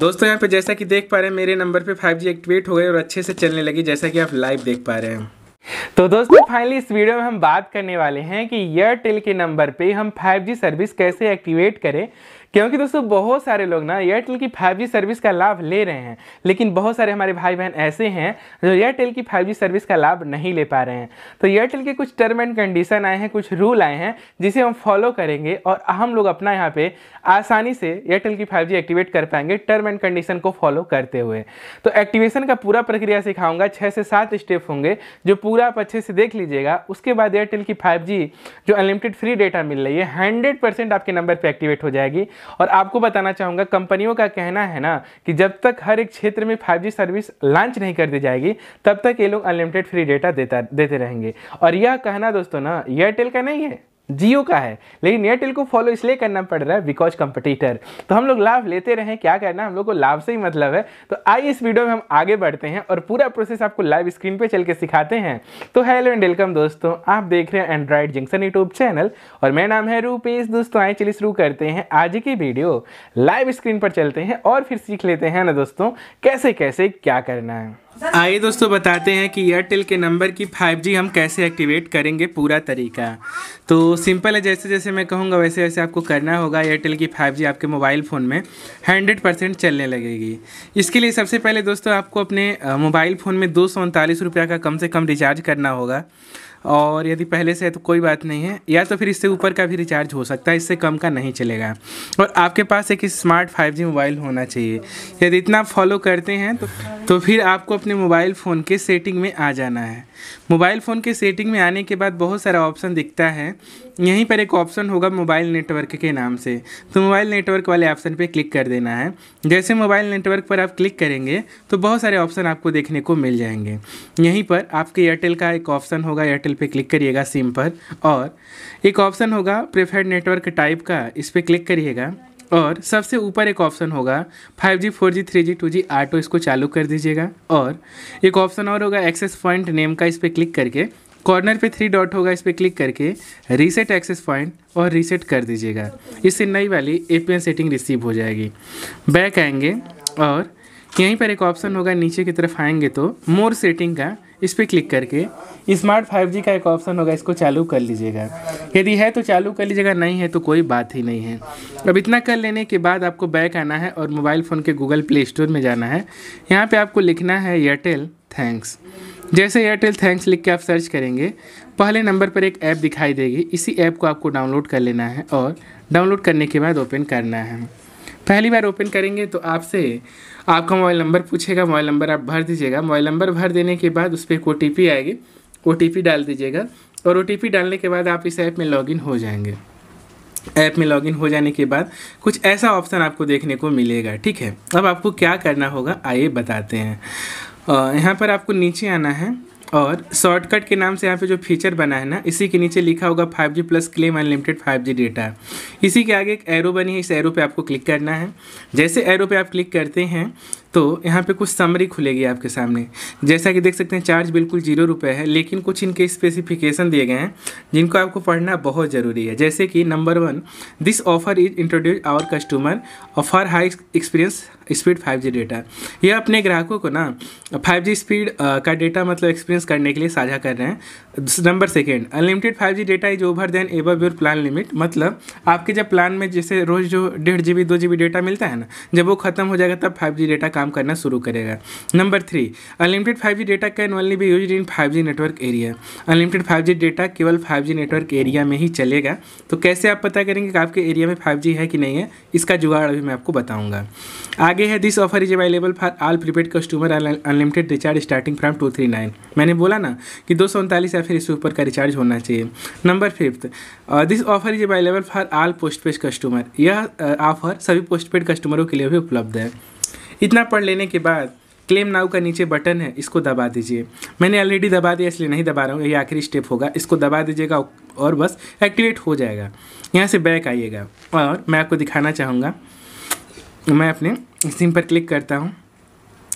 दोस्तों, यहाँ पे जैसा कि देख पा रहे हैं, मेरे नंबर पे 5G एक्टिवेट हो गए और अच्छे से चलने लगी, जैसा कि आप लाइव देख पा रहे हैं। तो दोस्तों फाइनली इस वीडियो में हम बात करने वाले हैं कि एयरटेल के नंबर पे हम 5G सर्विस कैसे एक्टिवेट करें। क्योंकि दोस्तों, बहुत सारे लोग ना एयरटेल की 5G सर्विस का लाभ ले रहे हैं। लेकिन बहुत सारे हमारे भाई बहन ऐसे हैं जो एयरटेल की 5G सर्विस का लाभ नहीं ले पा रहे हैं। तो एयरटेल के कुछ टर्म एंड कंडीशन आए हैं, कुछ रूल आए हैं, जिसे हम फॉलो करेंगे और हम लोग अपना यहाँ पे आसानी से एयरटेल की फाइव एक्टिवेट कर पाएँगे टर्म एंड कंडीशन को फॉलो करते हुए। तो एक्टिवेशन का पूरा प्रक्रिया सिखाऊँगा छः से सात स्टेप होंगे, जो पूरा आप अच्छे से देख लीजिएगा। उसके बाद एयरटेल की फाइव जो अनलिमिटेड फ्री डेटा मिल रही है हंड्रेड आपके नंबर पर एक्टिवेट हो जाएगी। और आपको बताना चाहूँगा, कंपनियों का कहना है ना, कि जब तक हर एक क्षेत्र में फाइव सर्विस लॉन्च नहीं कर दी जाएगी, तब तक ये लोग अनलिमिटेड फ्री डेटा देता, देते रहेंगे। और यह कहना दोस्तों ना एयरटेल का नहीं है। जियो का है। लेकिन एयरटेल को फॉलो इसलिए करना पड़ रहा है बिकॉज़ कंपटीटर तो हम लोग लाभ लेते रहें, क्या करना हम लोग को लाभ से ही मतलब है। तो आइए इस वीडियो में हम आगे बढ़ते हैं और पूरा प्रोसेस आपको लाइव स्क्रीन पे चल के सिखाते हैं। तो हेलो एंड वेलकम दोस्तों, आप देख रहे हैं एंड्रॉइड जंक्शन यूट्यूब चैनल और मेरा नाम है रूपेश। दोस्तों आए चलिए शुरू करते हैं आज की वीडियो लाइव स्क्रीन पर चलते हैं और फिर सीख लेते हैं ना दोस्तों कैसे कैसे क्या करना है। आइए दोस्तों बताते हैं कि एयरटेल के नंबर की 5G हम कैसे एक्टिवेट करेंगे पूरा तरीका। तो सिंपल है, जैसे जैसे मैं कहूँगा वैसे वैसे आपको करना होगा एयरटेल की 5G आपके मोबाइल फ़ोन में 100 परसेंट चलने लगेगी। इसके लिए सबसे पहले दोस्तों आपको अपने मोबाइल फ़ोन में दो सौ का कम से कम रिचार्ज करना होगा। और यदि पहले से है तो कोई बात नहीं है। या तो फिर इससे ऊपर का भी रिचार्ज हो सकता है, इससे कम का नहीं चलेगा। और आपके पास एक स्मार्ट 5G मोबाइल होना चाहिए। यदि इतना फॉलो करते हैं तो तो फिर आपको अपने मोबाइल फ़ोन के सेटिंग में आ जाना है। मोबाइल फ़ोन के सेटिंग में आने के बाद बहुत सारा ऑप्शन दिखता है। यहीं पर एक ऑप्शन होगा मोबाइल नेटवर्क के नाम से। तो मोबाइल नेटवर्क वाले ऑप्शन पर क्लिक कर देना है। जैसे मोबाइल नेटवर्क पर आप क्लिक करेंगे तो बहुत सारे ऑप्शन आपको देखने को मिल जाएँगे। यहीं पर आपके एयरटेल का एक ऑप्शन होगा एयरटेल पे क्लिक करिएगा सिम पर और एक ऑप्शन होगा प्रेफर्ड नेटवर्क टाइप का इस पर क्लिक करिएगा और सबसे ऊपर एक ऑप्शन होगा 5G, 4G, 3G, 2G auto इसको चालू कर दीजिएगा और एक ऑप्शन और होगा एक्सेस पॉइंट नेम का इस पर क्लिक करके कॉर्नर पे थ्री डॉट होगा इस पर क्लिक करके रीसेट एक्सेस पॉइंट और रीसेट कर दीजिएगा। इससे नई वाली ए सेटिंग रिसीव हो जाएगी। बैक आएँगे और यहीं पर एक ऑप्शन होगा नीचे की तरफ़ आएँगे तो मोर सेटिंग का इस पर क्लिक करके। स्मार्ट 5G का एक ऑप्शन होगा, इसको चालू कर लीजिएगा। यदि है तो चालू कर लीजिएगा, नहीं है तो कोई बात ही नहीं है। अब इतना कर लेने के बाद आपको बैक आना है और मोबाइल फ़ोन के गूगल प्ले स्टोर में जाना है। यहाँ पे आपको लिखना है एयरटेल थैंक्स जैसे एयरटेल थैंक्स लिख के आप सर्च करेंगे, पहले नंबर पर एक ऐप दिखाई देगी। इसी ऐप को आपको डाउनलोड कर लेना है और डाउनलोड करने के बाद ओपन करना है। पहली बार ओपन करेंगे तो आपसे, आपका मोबाइल नंबर पूछेगा मोबाइल नंबर आप भर दीजिएगा। मोबाइल नंबर भर देने के बाद उस पर एक ओ आएगी। ओटीपी डाल दीजिएगा और ओटीपी डालने के बाद आप इस ऐप में लॉगिन हो जाएँगे। ऐप में लॉगिन हो जाने के बाद कुछ ऐसा ऑप्शन आपको देखने को मिलेगा, ठीक है? अब आपको क्या करना होगा, आइए बताते हैं। यहाँ पर आपको नीचे आना है। और शॉर्टकट के नाम से यहाँ पे जो फीचर बना है ना, इसी के नीचे लिखा होगा 5G plus claim unlimited 5G data इसी के आगे एक एरो बनी है, इस एरो पे आपको क्लिक करना है। जैसे एरो पे आप क्लिक करते हैं तो यहाँ पे कुछ समरी खुलेगी आपके सामने। जैसा कि देख सकते हैं चार्ज बिल्कुल ज़ीरो रुपये है, लेकिन कुछ इनके स्पेसिफिकेशन दिए गए हैं, जिनको आपको पढ़ना बहुत ज़रूरी है। जैसे कि number one this offer is introduce our customer offer high experience speed five G data ये अपने ग्राहकों को ना फाइव जी स्पीड का डेटा मतलब एक्सपीरियंस करने के लिए साझा कर रहे हैं। Number second unlimited five G data is over then above your plan limit मतलब आपके जब प्लान में जैसे रोज़ जो डेढ़ जी बी दो जी बी डेटा मिलता है ना, जब वो खत्म हो जाएगा, तब फाइव जी डेटा काम करना शुरू करेगा। Number three unlimited five data can only be use in five network area unlimited five data केवल फाइव नेटवर्क एरिया में ही चलेगा। तो कैसे आप पता करेंगे कि आपके एरिया में फाइव है कि नहीं है? इसका जुगाड़ अभी मैं आपको बताऊँगा। आगे है this offer is available for all prepaid customer unlimited recharge starting from two three nine मैंने बोला ना कि दो सौ उनतालीस या फिर इससे ऊपर का रिचार्ज होना चाहिए। Number fifth this offer is available for all postpaid customer यह ऑफ़र सभी पोस्ट पेड कस्टमरों के लिए भी उपलब्ध है। इतना पढ़ लेने के बाद क्लेम नाउ का नीचे बटन है, इसको दबा दीजिए। मैंने ऑलरेडी दबा दिया, इसलिए नहीं दबा रहा हूँ, ये आखिरी स्टेप होगा। इसको दबा दीजिएगा और बस एक्टिवेट हो जाएगा। यहाँ से बैक आइएगा। और मैं आपको दिखाना चाहूँगा। मैं अपने सिम पर क्लिक करता हूँ।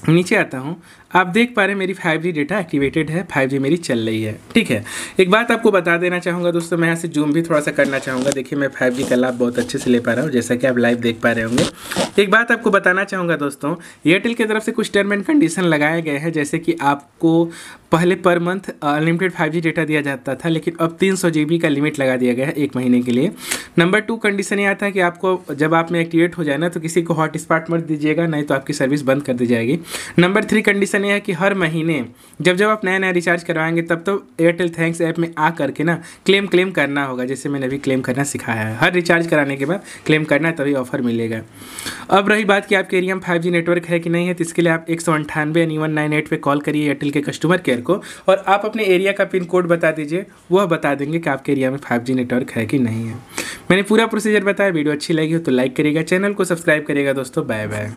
नीचे आता हूँ। आप देख पा रहे हैं मेरी 5G डेटा एक्टिवेटेड है 5G मेरी चल रही है, ठीक है? एक बात आपको बता देना चाहूँगा दोस्तों, मैं यहाँ से जूम भी थोड़ा सा करना चाहूँगा। देखिए, मैं 5G का लाभ बहुत अच्छे से ले पा रहा हूँ, जैसा कि आप लाइव देख पा रहे होंगे। एक बात आपको बताना चाहूँगा दोस्तों एयरटेल की तरफ़ से कुछ टर्म एंड कंडीशन लगाए गए हैं, जैसे कि आपको पहले per month unlimited five G data दिया जाता था, लेकिन अब तीन सौ जी बी का लिमिट लगा दिया गया है एक महीने के लिए। नंबर टू कंडीशन ये आता है कि आपको जब आप में एक्टिवेट हो जाए ना तो किसी को हॉट स्पॉट मत दीजिएगा, नहीं तो आपकी सर्विस बंद कर दी जाएगी। नंबर थ्री कंडीशन ये है कि हर महीने जब जब आप नया नया रिचार्ज करवाएँगे, तब तो एयरटेल थैंक्स ऐप में आ करके ना क्लेम क्लेम करना होगा। जैसे मैंने अभी क्लेम करना सिखाया है। हर रिचार्ज कराने के बाद क्लेम करना तभी ऑफ़र मिलेगा। अब रही बात कि आपके एरिया में फाइव नेटवर्क है कि नहीं है तो इसके लिए आप एक सौ अंठानवे वन नाइन एट पर कॉल करिए एयरटेल के कस्टमर केयर को और आप अपने एरिया का पिन कोड बता दीजिए। वह बता देंगे कि आपके एरिया में फाइव नेटवर्क है कि नहीं है। मैंने पूरा प्रोसीजर बताया, वीडियो अच्छी लगी हो तो लाइक करिएगा चैनल को सब्सक्राइब करिएगा दोस्तों। Bye bye